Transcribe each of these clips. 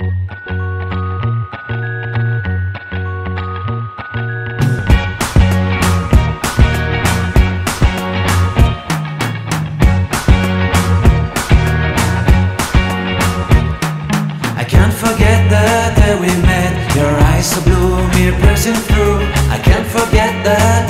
I can't forget the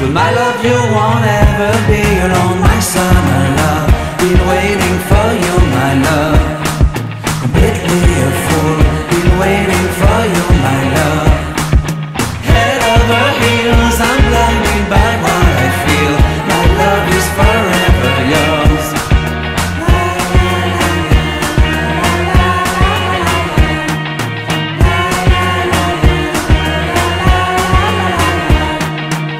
With my love, you won't ever